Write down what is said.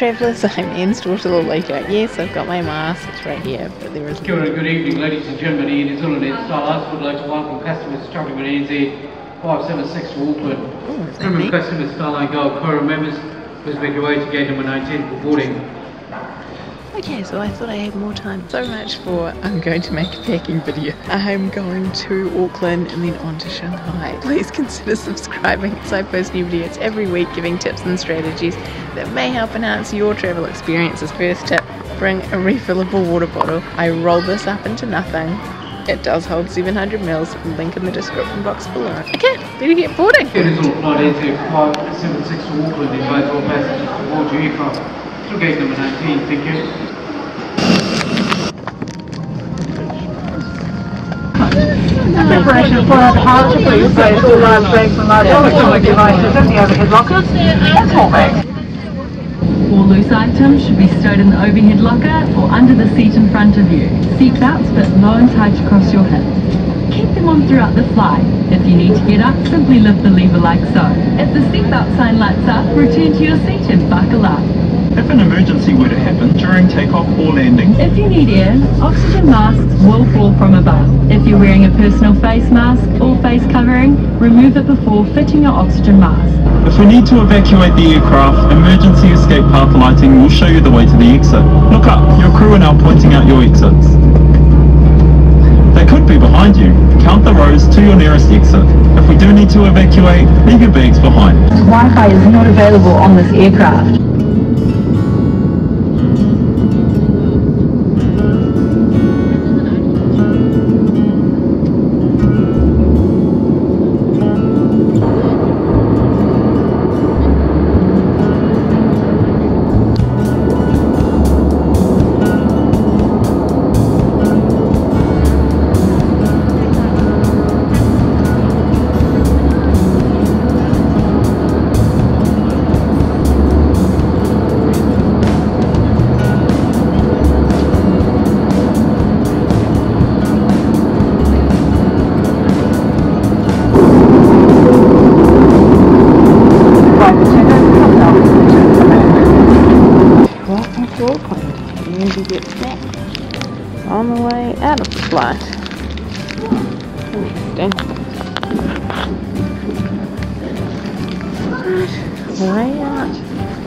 travellers, I'm Anne's daughter Lolita. Yes, I've got my mask, it's right here, but there is Kia ora, good evening ladies and gentlemen, Air New Zealand Air Stylus would like to welcome customers travelling with NZ 576 to Auckland. Oh, is that Remember customers Star Alliance Gold Koru members, please make your way to gate number 19 for boarding. Okay, so I thought I had more time. So much for I'm going to make a packing video. I'm going to Auckland and then on to Shanghai. Please consider subscribing as I post new videos every week giving tips and strategies that may help enhance your travel experiences. First tip, bring a refillable water bottle. I roll this up into nothing. It does hold 700 mils. Link in the description box below. Okay, better get boarding. Here is all flight NZ 576 to Auckland, invite all passengers to board your aircraft through gate number 19, thank you. Preparation for our departure, please place all large bags and large electronic devices in the overhead lockers and small bags. All loose items should be stowed in the overhead locker or under the seat in front of you. Seat belts fit low and tight across your hips. Keep them on throughout the flight. If you need to get up, simply lift the lever like so. If the seatbelt sign lights up, return to your seat and buckle up. If an emergency were to happen during takeoff or landing, If you need air, oxygen masks will fall from above. If you're wearing a personal face mask or face covering, remove it before fitting your oxygen mask. if we need to evacuate the aircraft, emergency escape path lighting will show you the way to the exit. Look up, your crew are now pointing out your exits. They could be behind you. Count the rows to your nearest exit. If we do need to evacuate, leave your bags behind. Wi-Fi is not available on this aircraft. And you get snacks on the way out of the flight. Right, way out.